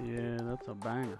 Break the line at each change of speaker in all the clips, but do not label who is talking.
Yeah, that's a banger.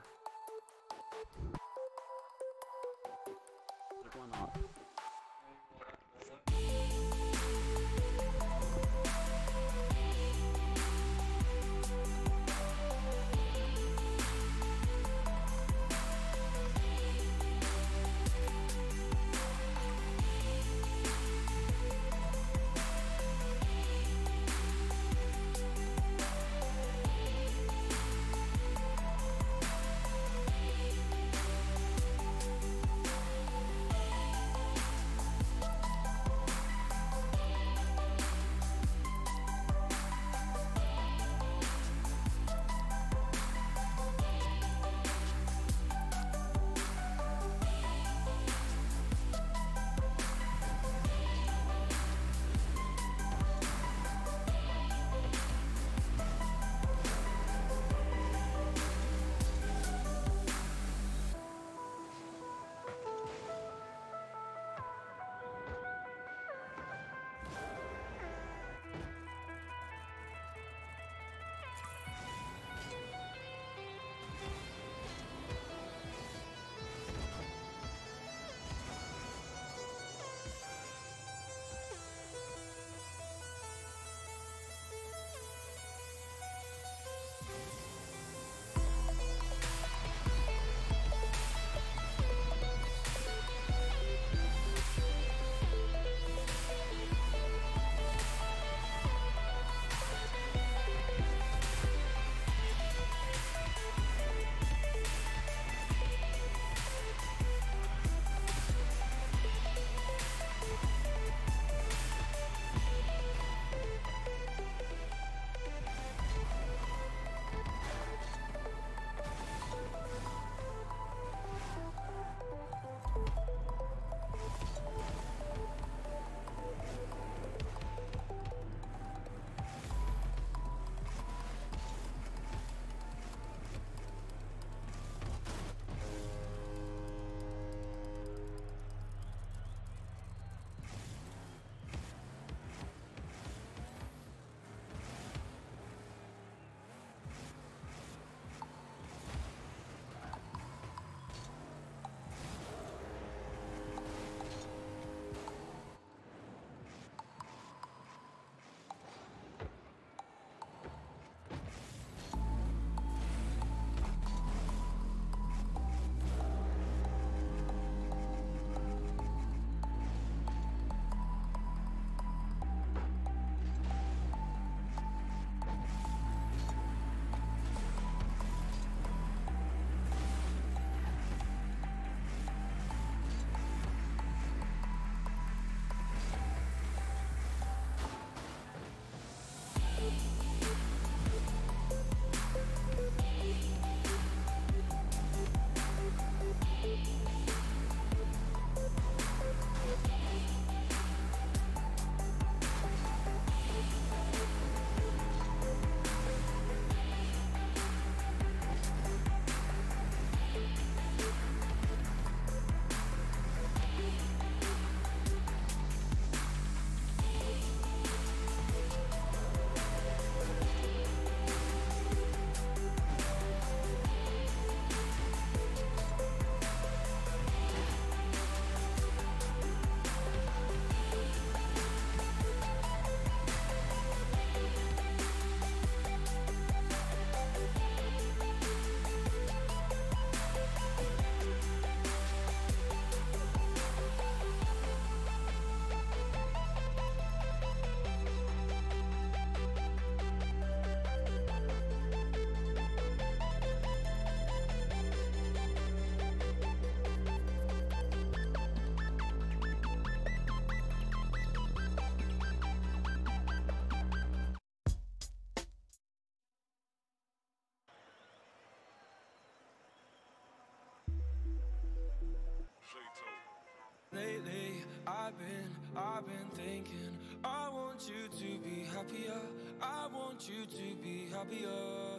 Lately, I've been, I've been thinking. I want you to be happier. I want you to be happier.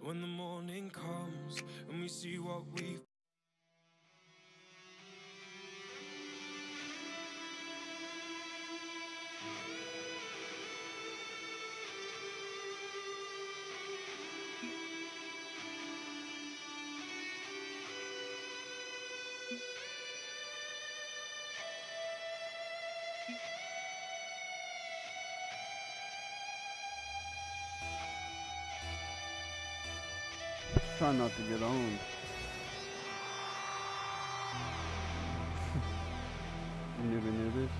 When the morning comes and we see what we've
Try not to get on. you never knew this?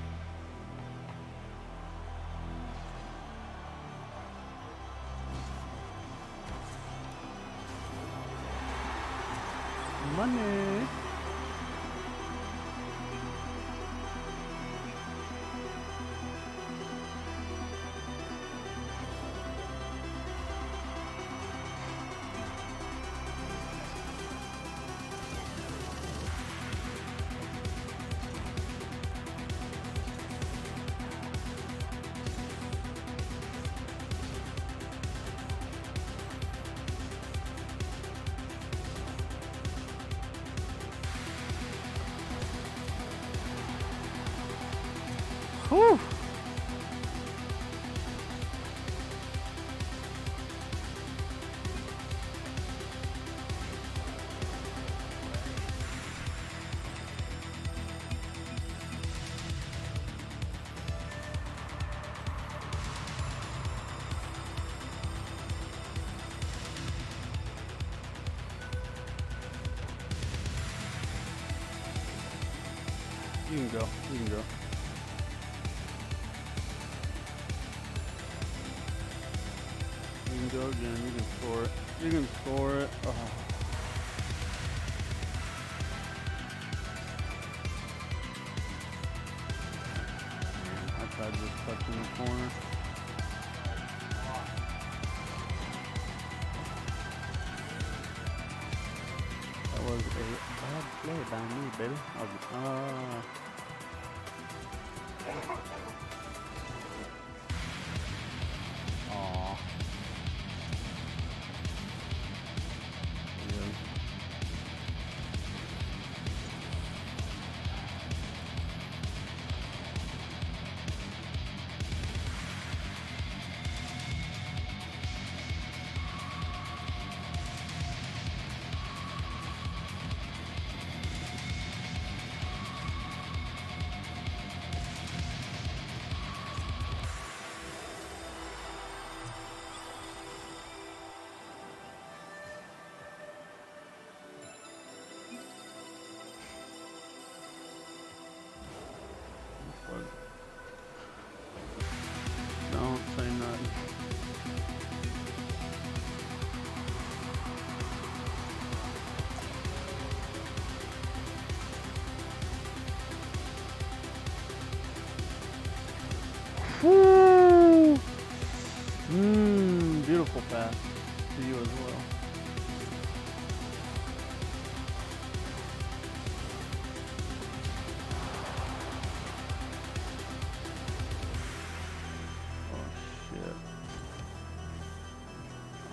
Money. You can score it. Oh. Man, I tried just touching the corner. That was a bad play by me, baby.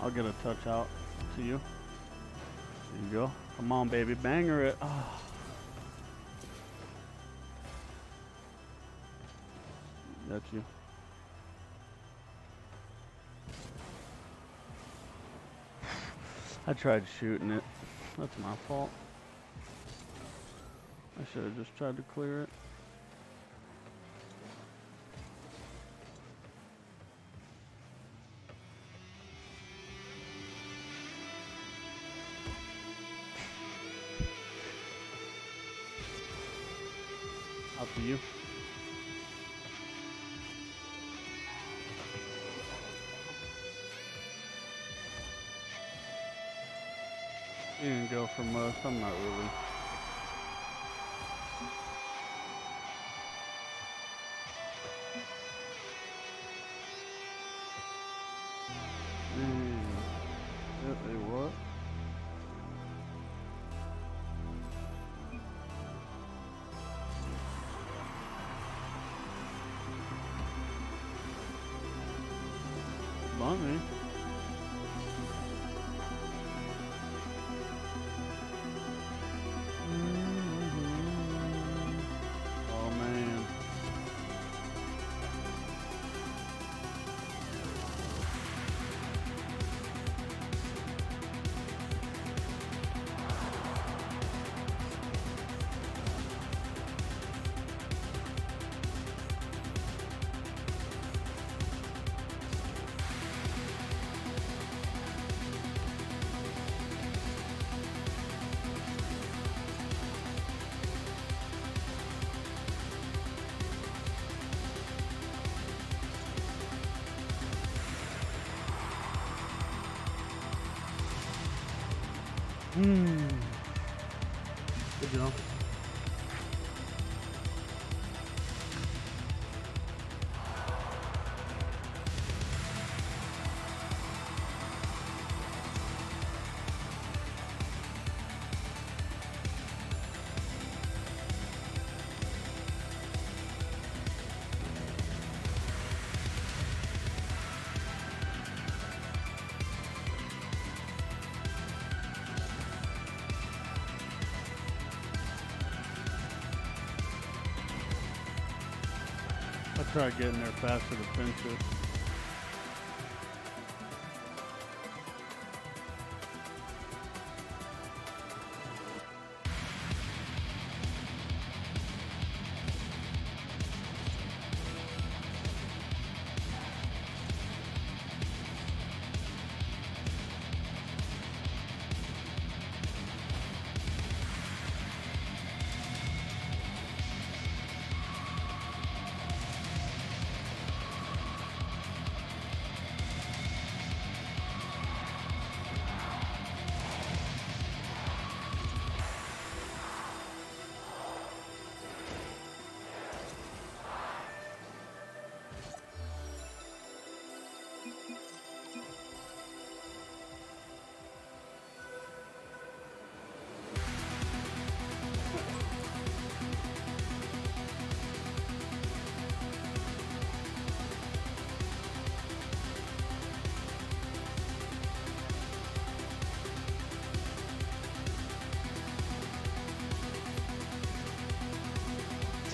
I'll get a touch out to you. There you go. Come on, baby. Banger it. Ah. That's you. I tried shooting it. That's my fault. I should have just tried to clear it. You. You can go for most. I'm not really. Good job. Tried getting there faster to finish it.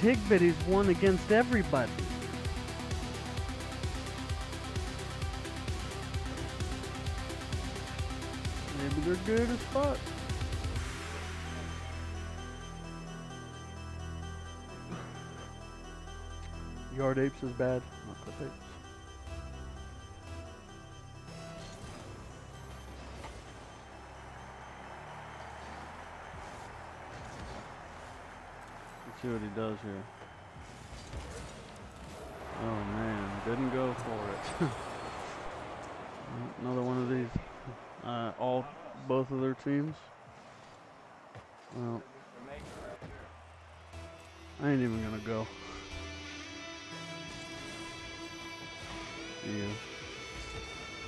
Tigbity's won against everybody. Maybe they're good as fuck. Yard apes is bad, see what he does here. Oh man, didn't go for it. Another one of these. Uh, all, both of their teams. Well, I ain't even gonna go. Yeah.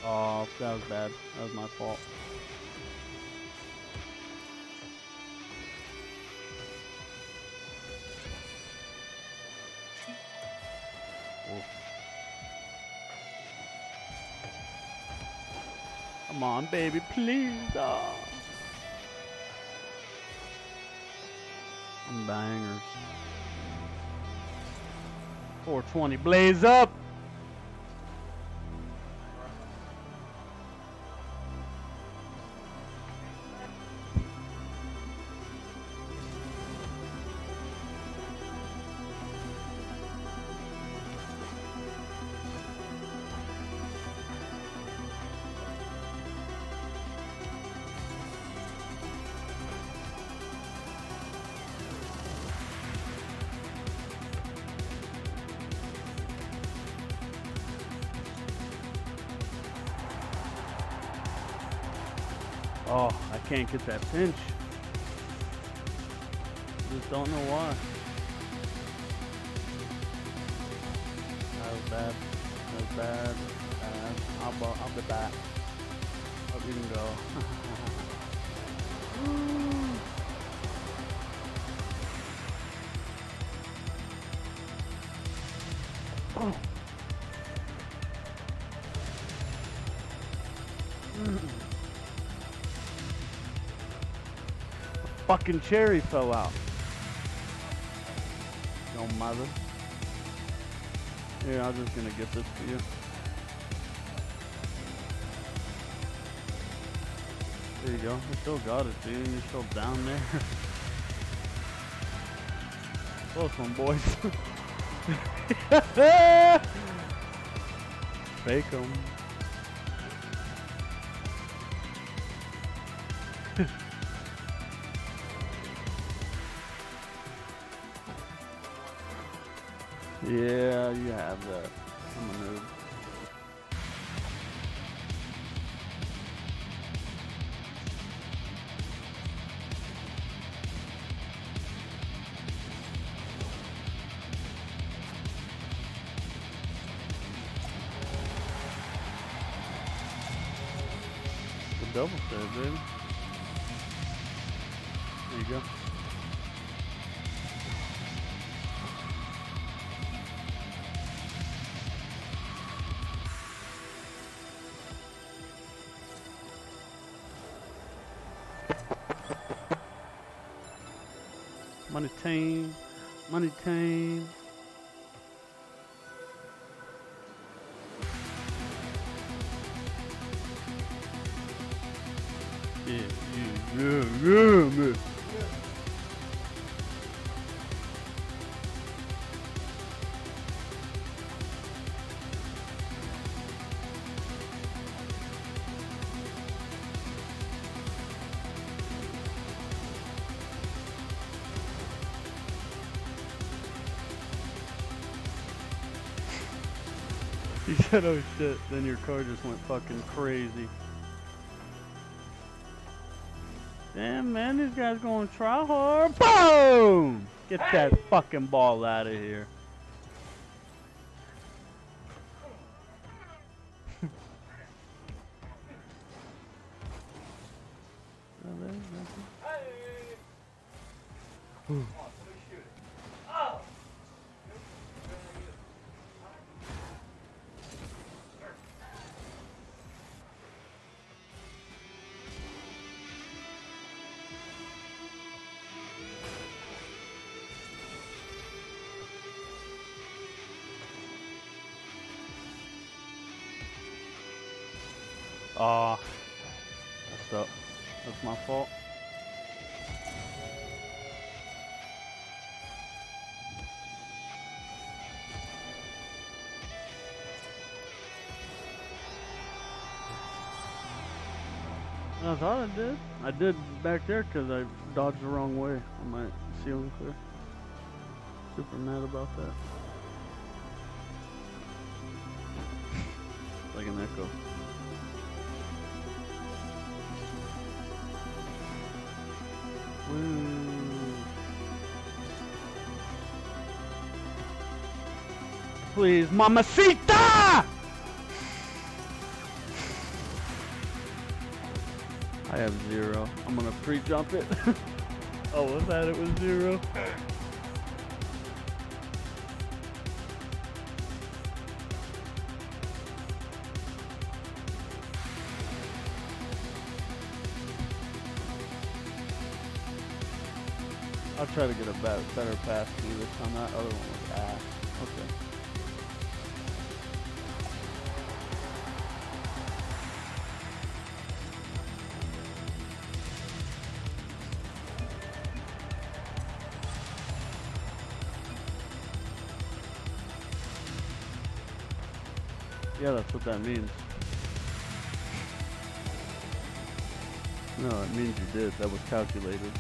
Oh, that was bad. That was my fault. Baby, please. Ah. Bangers. 420, blaze up. Can't get that pinch. Just don't know why. That was bad. That was bad. bad. I'll, I'll be back. Hope you can go. oh. Fucking cherry fell out. No mother. Here, I'm just gonna get this for you. There you go. You still got it, dude. You're still down there. Close one, boys. Fake 'em. Yeah, you have that. said, oh shit, then your car just went fucking crazy. Damn, man, these guys gonna try hard. Boom! Get that fucking ball out of here. Thought I did. I did back there because I dodged the wrong way on my ceiling clear. Super mad about that. like an echo. Woo. Please, mamacita! Have zero. I'm gonna pre-jump it. oh, was that it was zero? I'll try to get a better, pass to you this time. That other one that means. No, it means you did. That was calculated.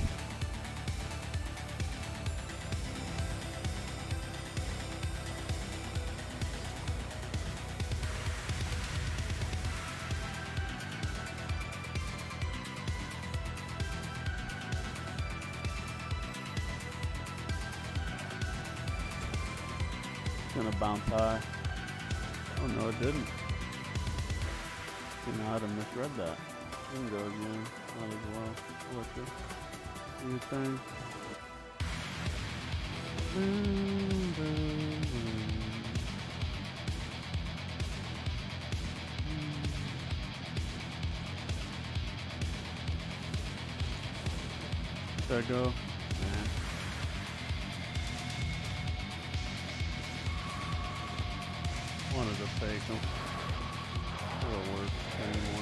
Should I go? Nah. Wanted to fake them. It'll work anymore.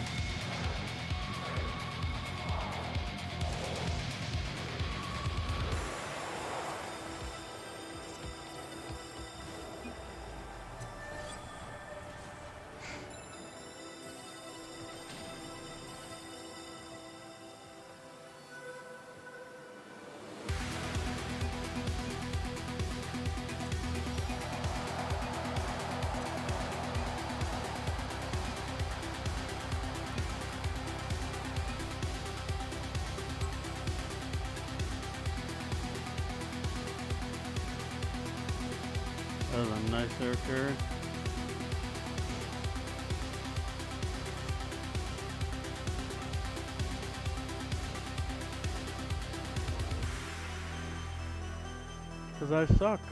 nicer curve. Because I suck.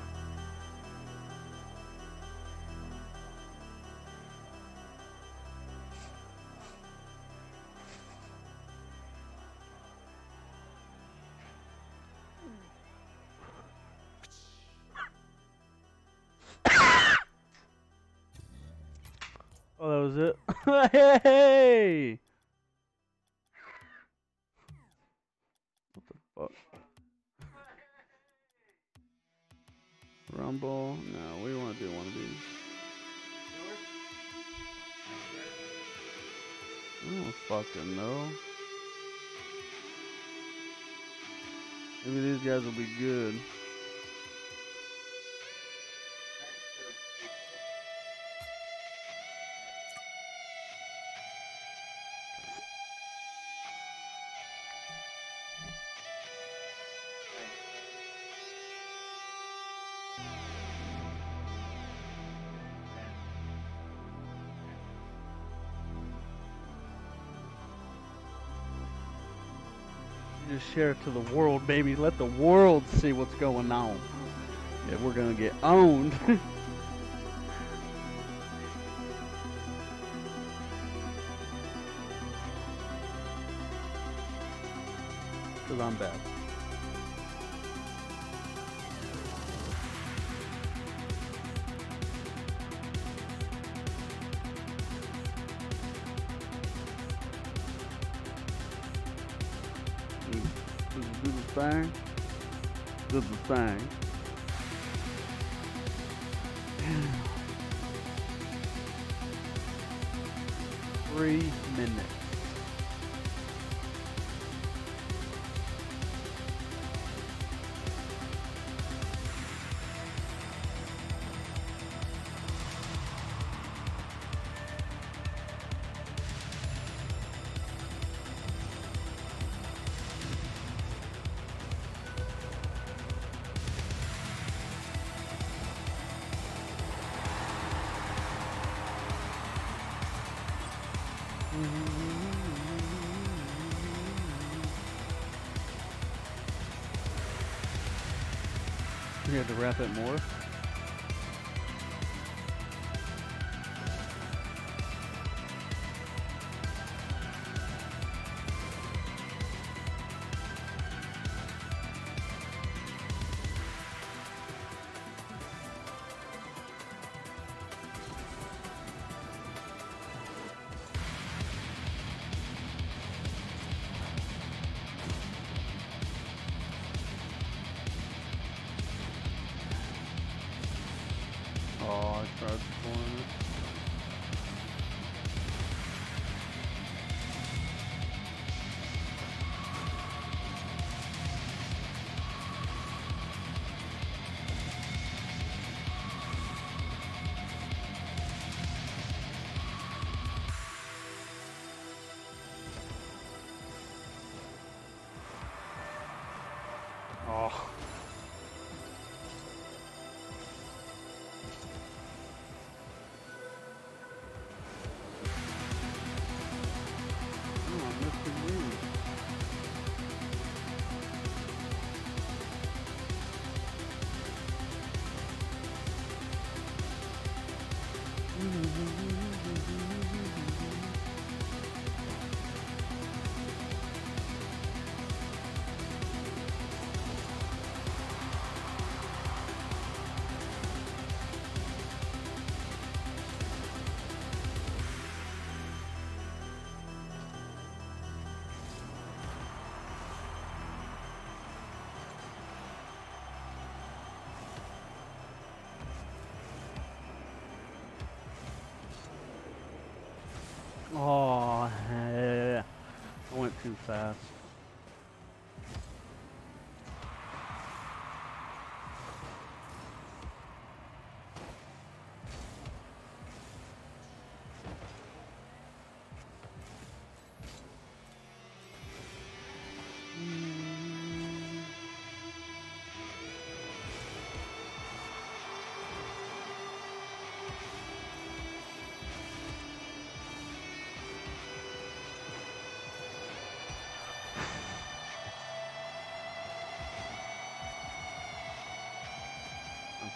Hey! What the fuck? Rumble? No, we want to do one of these. I don't fucking know. Maybe these guys will be good. Share it to the world, baby. Let the world see what's going on. Yeah, we're gonna get owned. Cause I'm bad. Thing. You have to wrap it more.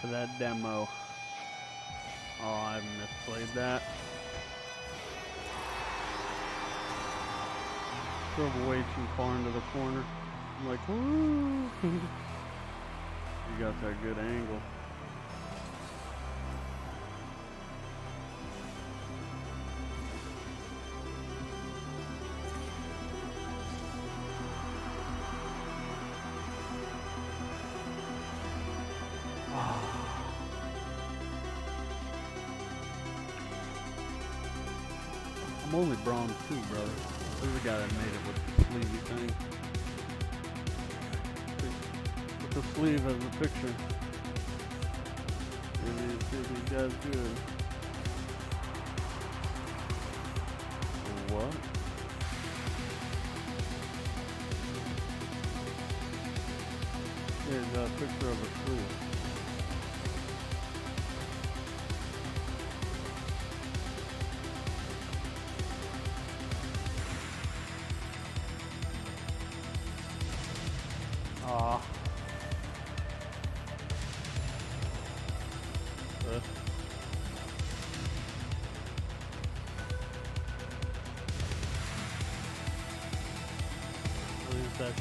For that demo. Oh, I misplayed that. Drove way too far into the corner. I'm like, woo! you got that good angle. Too, brother. There's a guy that made it with the sleevey thing. With the sleeve as a picture. See these, guys do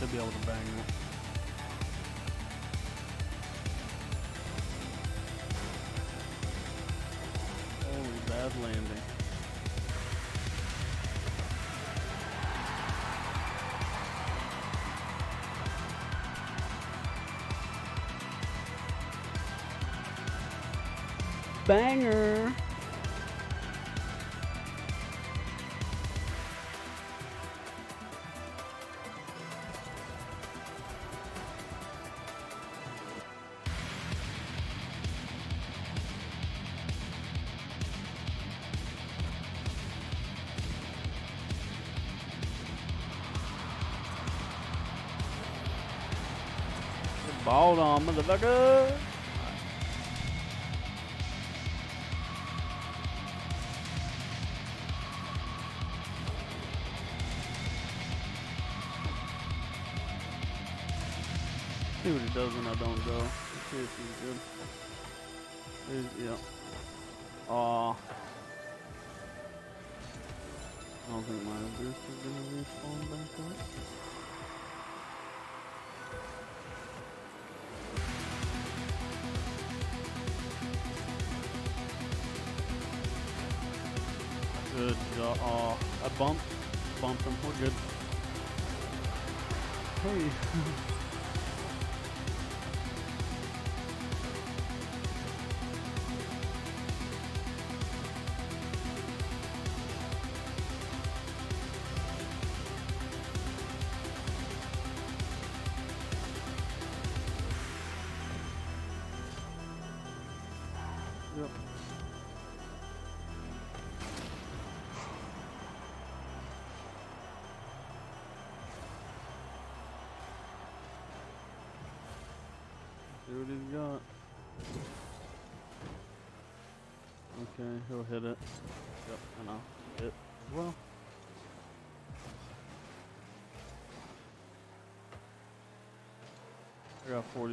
should be able to bang it. Holy bad landing. Banger. On, motherfucker. See what he does when I don't go. He's good. He's, yeah. Aw. I don't think my gonna respawn back up. Good uh, uh, job. Aw. I bumped. Bumped him. We're good. Hey.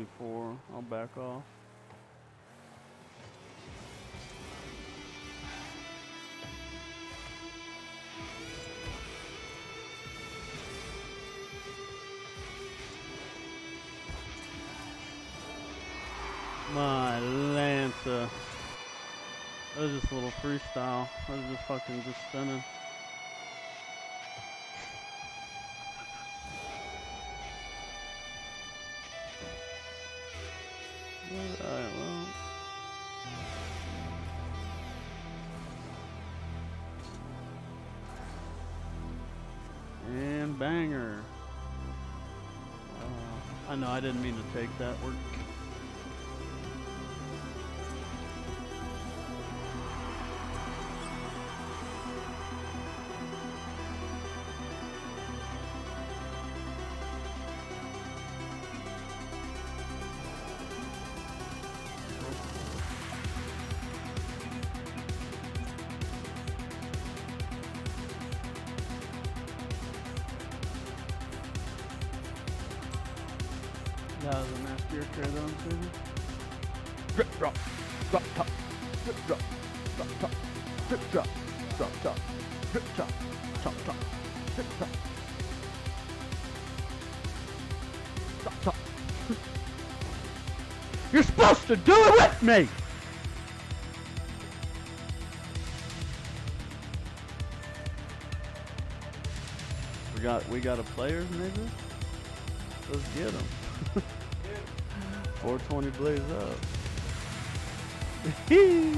24. I'll back off. My Lancer. That was just a little freestyle. I was just fucking just spinning. Take that. That was a mass gear trail though, too. drip drop, drop top, drip drop, drop top, drip drop, drop top, drip top, top top, drip top, drop top. You're supposed to do it with me! We got we got a players nigga. Let's get him. 420 blaze up. He's good.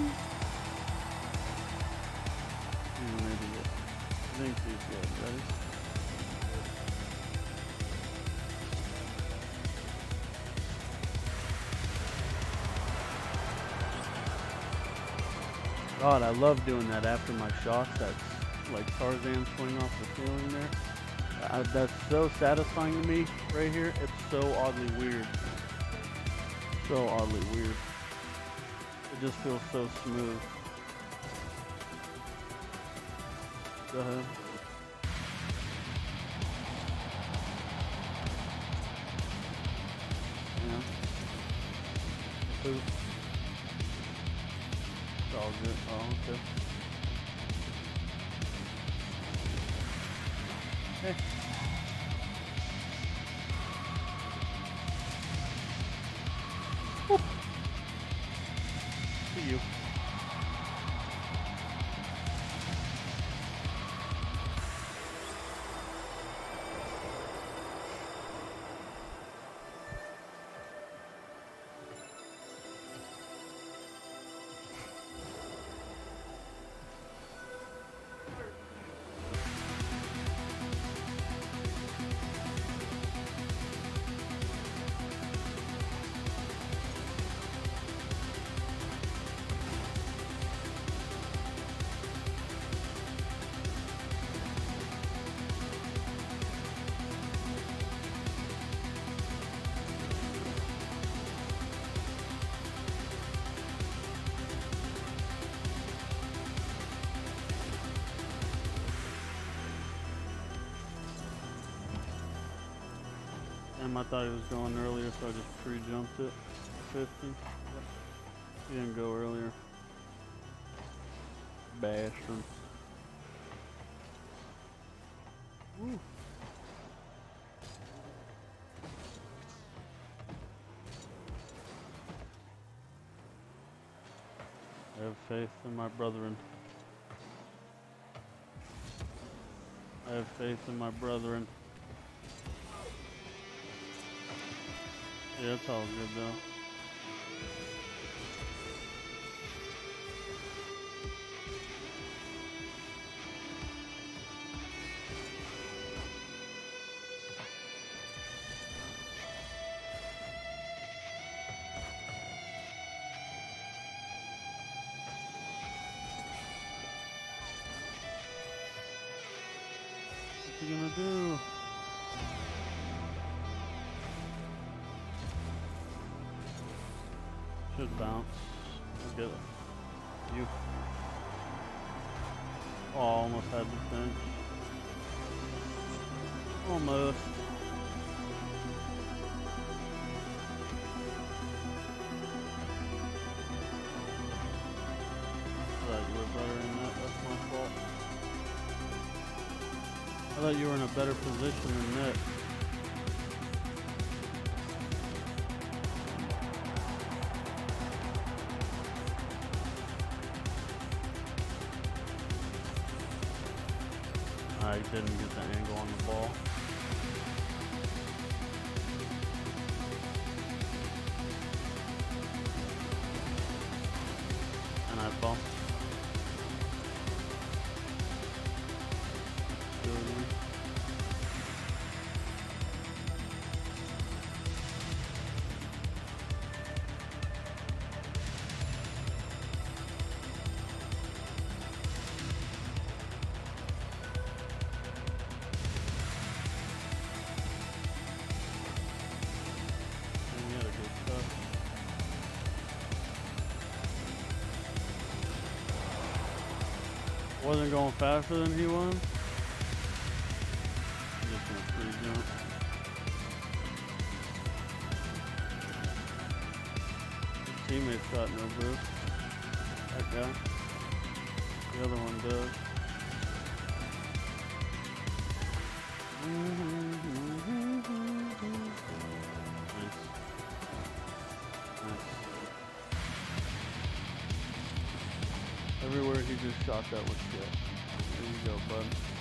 God, I love doing that after my shots. That's like Tarzan swing off the ceiling there. That's so satisfying to me right here. It's so oddly weird. So oddly weird. It just feels so smooth. Go ahead. Yeah. See you. Damn, I thought he was going earlier, so I just pre-jumped it. 50. He didn't go earlier. Bastard. Woo. I have faith in my brethren. I have faith in my brethren. Yeah, it's all good though. What you gonna do? Should bounce. I'll get it. You. Oh, almost had the finish. Almost. I thought you were better than that. That's my fault. I thought you were in a better position than that. Going faster than he was. Teammate's got no boost. That guy. The other one does. Nice. Nice. Everywhere he just shot that was shit. There you go, bud.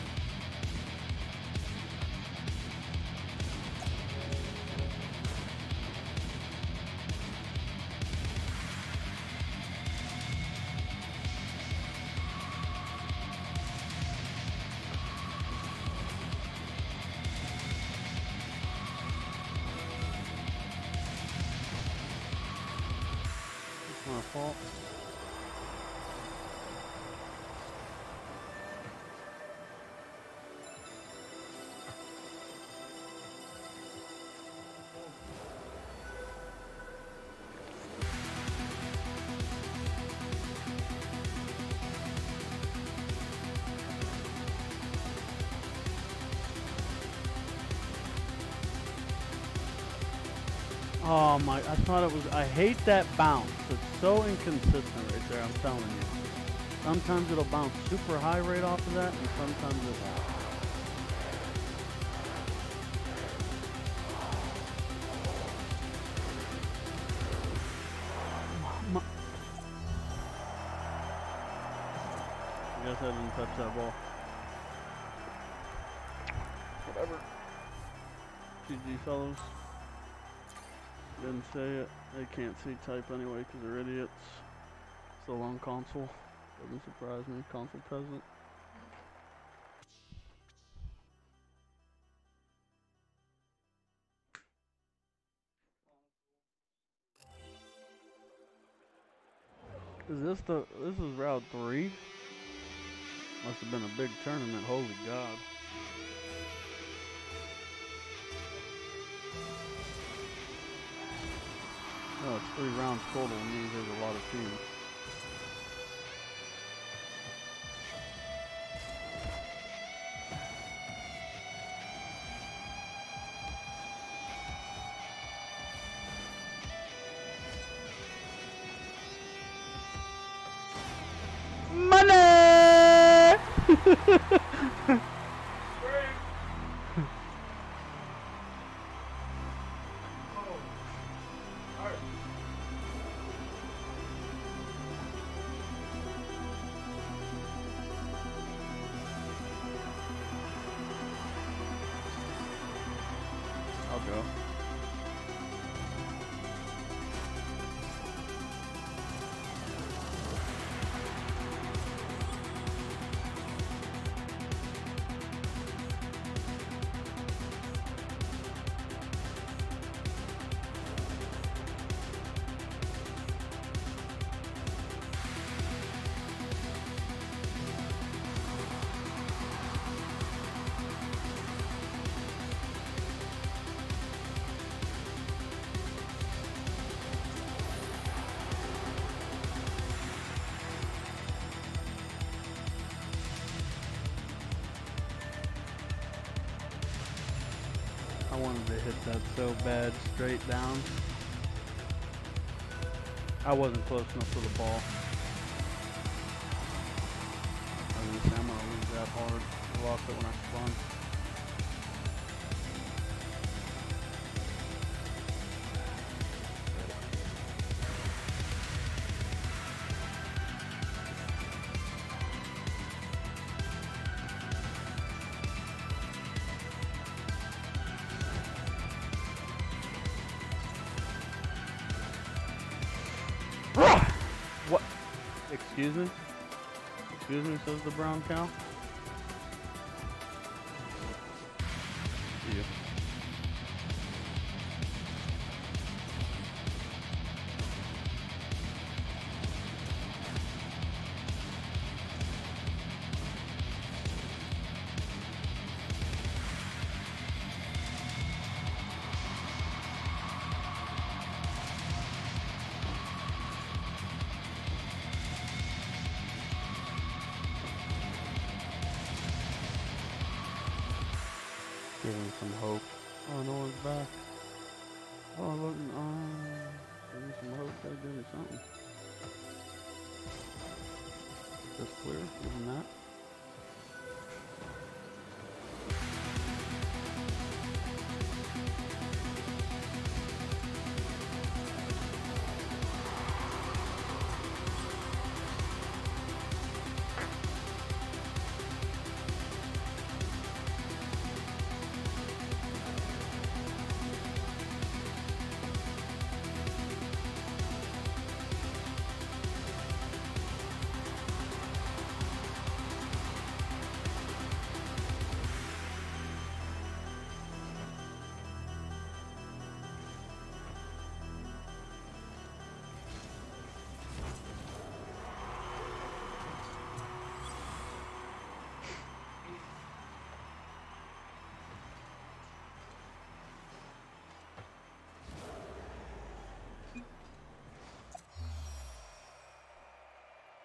Oh my, I thought it was, I hate that bounce. It's so inconsistent right there, I'm telling you. Sometimes it'll bounce super high right off of that, and sometimes it won't. I guess I didn't touch that ball. Whatever. GG fellows. Say it. They can't see type anyway because they're idiots. Still on console. Doesn't surprise me. Console peasant. Is this the this is route three? Must have been a big tournament, holy god. No, it's three rounds total. It means there's a lot of teams. I wanted to hit that so bad, straight down. I wasn't close enough to the ball. I I'm gonna lose that hard. I lost it when I spun. The brown cow.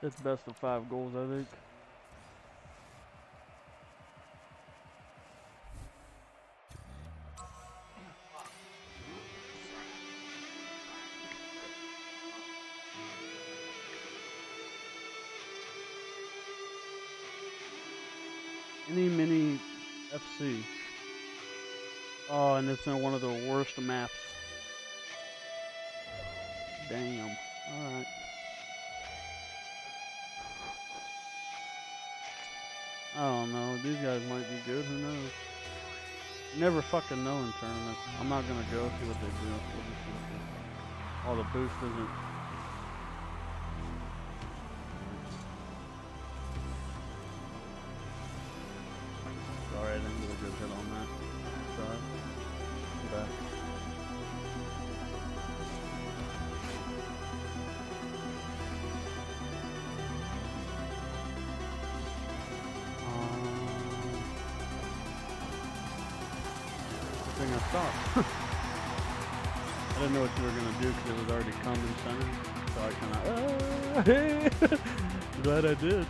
It's best of five goals, I think. Any mini FC. Oh, and it's in one of the worst maps. Damn. Alright. These guys might be good. Who knows? Never fucking know in tournaments. I'm not gonna go see what they do. Oh, the boost isn't. Thing I didn't know what you were gonna do because it was already coming center. So I kind of, ah, hey, glad I did.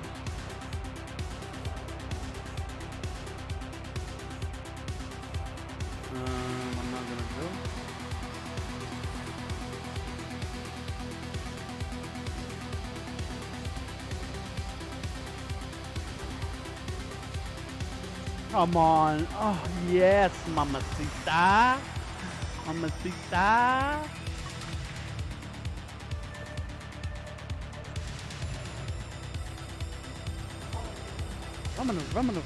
Come on. Oh, yes, mamacita. Mamacita. I'm gonna, I'm gonna,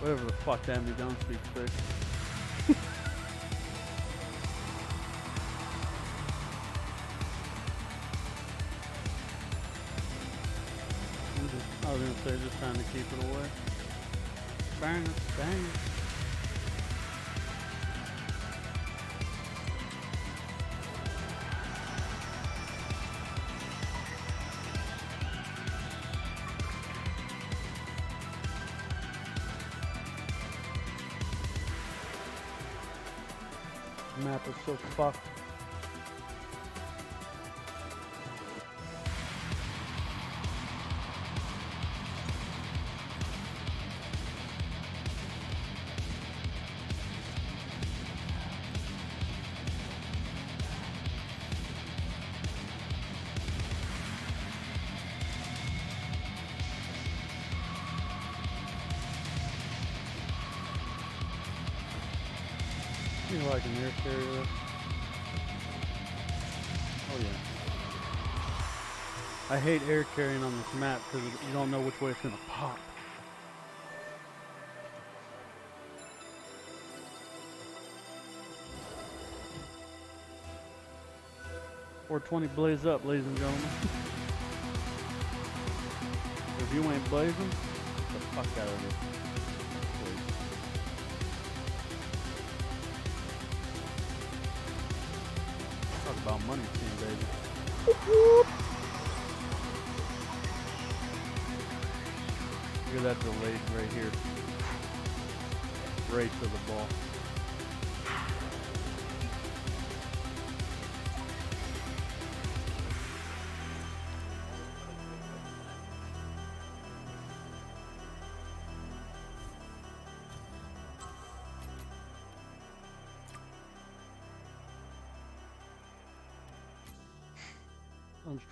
whatever the fuck that me don't speak just- I was gonna say, just trying to keep it away. Bang, bang. Oh yeah. I hate air carrying on this map because you don't know which way it's gonna pop. Four twenty blaze up, ladies and gentlemen. if you ain't blazing, get the fuck out of here. About money team, baby. Look at that delayed right here. Right to the ball.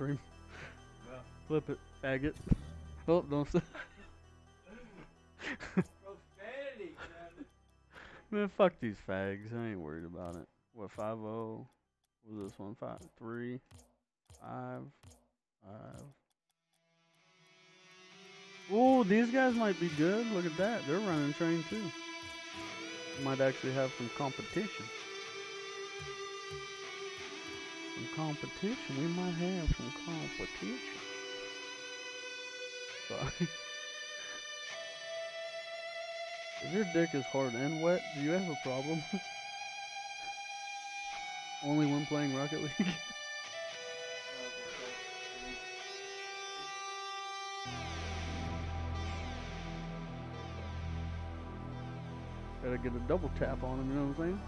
Yeah.
Flip it, faggot. Oh, don't say.
Profanity, man.
Fuck these fags. I ain't worried about it. What, 5 0? What was this one? 5 3 5 5. Ooh, these guys might be good. Look at that. They're running train too. Might actually have some competition. Some competition. We might have some competition. Sorry. If your dick is hard and wet, do you have a problem? Only when playing Rocket League? Gotta get a double tap on him, you know what I'm saying?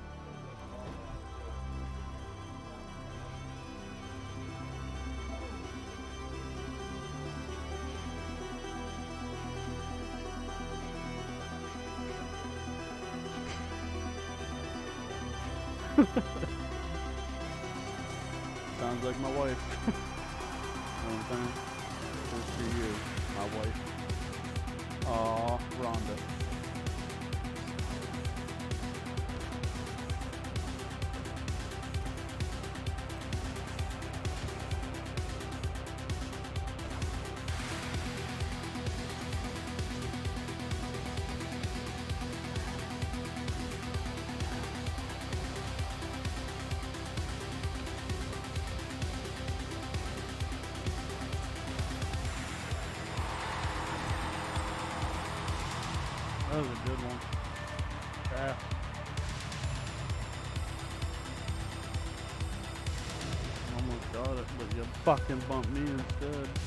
Fucking bumped me instead.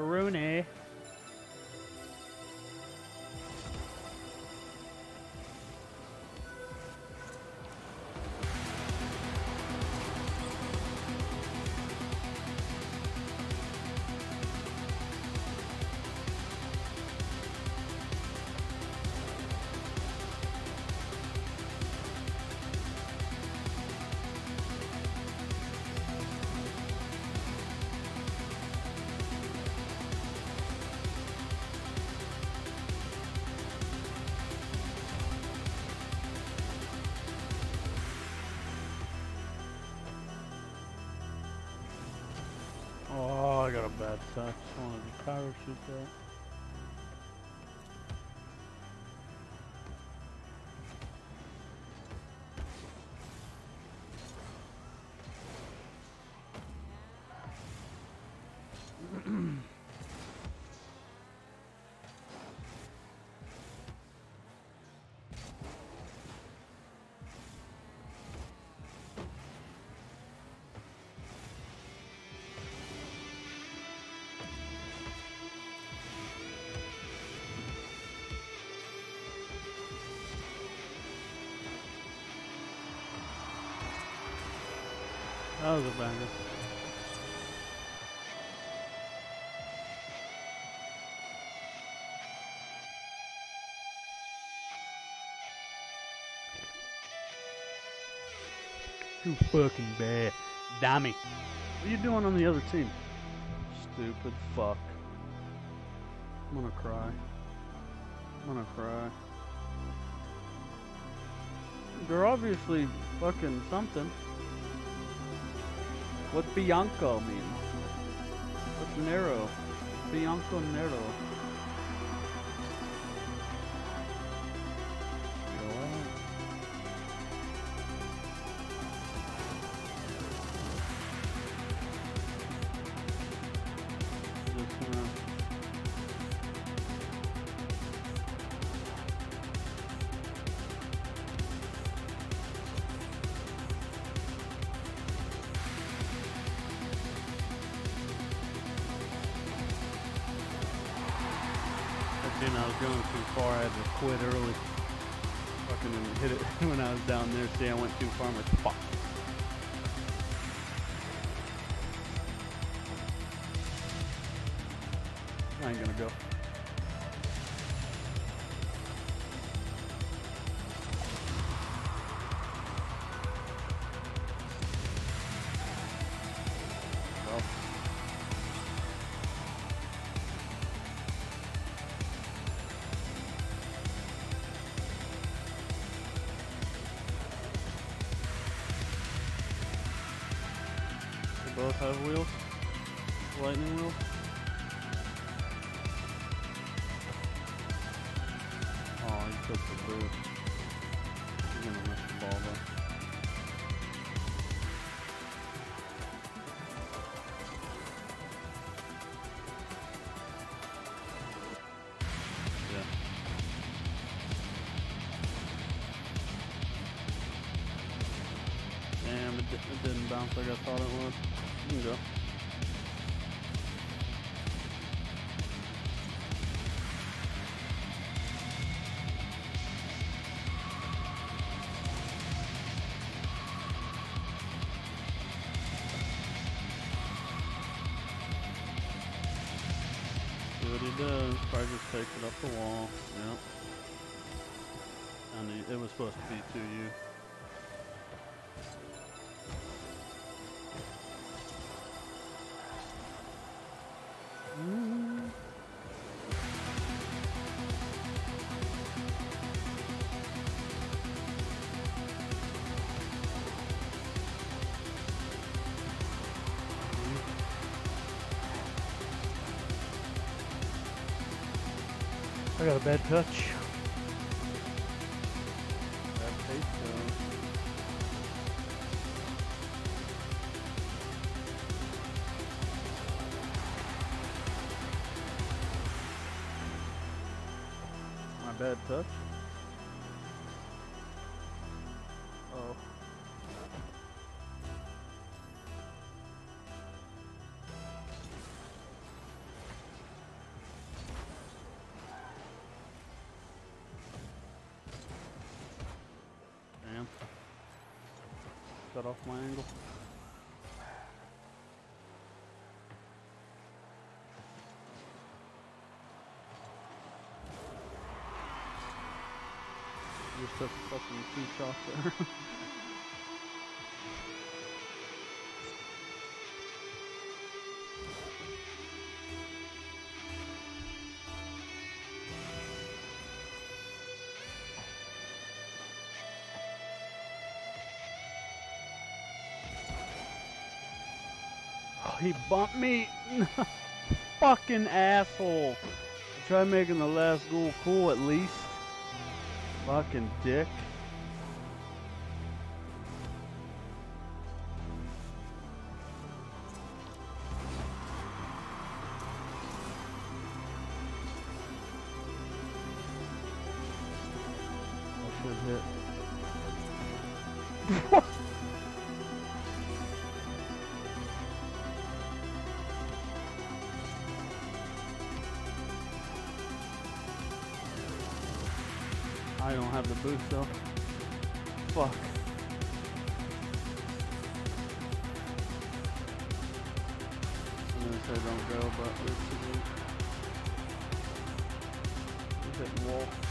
Fuckaroony. I. I wanted to parachute that. That was a banger. Too fucking bad. Dummy. What are you doing on the other team? Stupid fuck. I'm gonna cry. I'm gonna cry. They're obviously fucking something. What Bianco mean? What's Nero? Bianco Nero. Have wheels. Lightning wheels. Oh, he took the boost. He's gonna miss the ball though. Yeah. Damn, it, it didn't bounce like I thought supposed to be to you.
I got a bad touch.
Bad touch. Oh. Damn. Cut off my angle. Took fucking two there. Oh, he bumped me. Fucking asshole. Try making the last goal cool at least. Fucking dick. Say don't go, but too late. He's hitting wall.